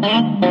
Mm-hmm.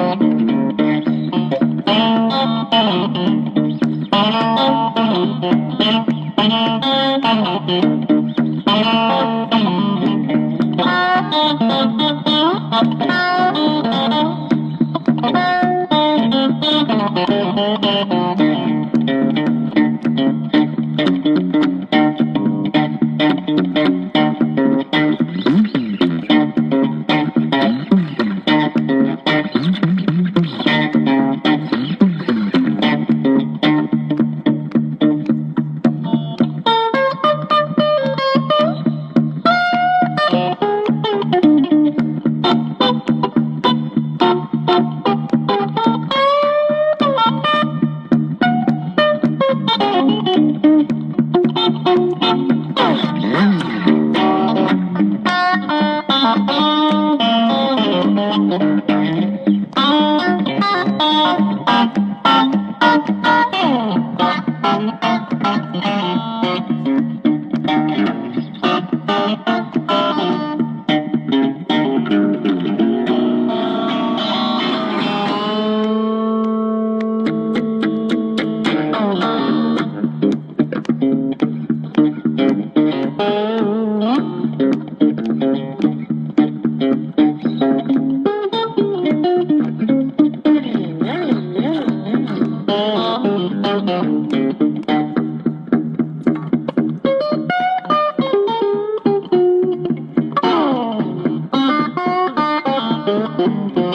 Thank you.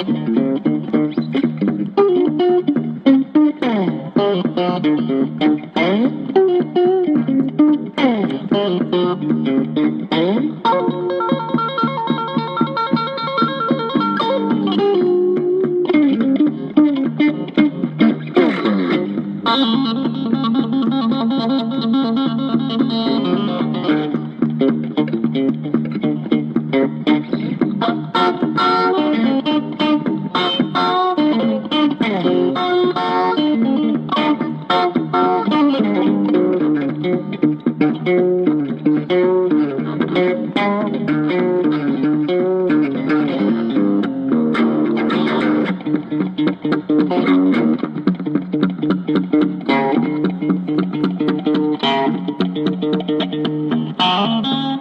Magnetic.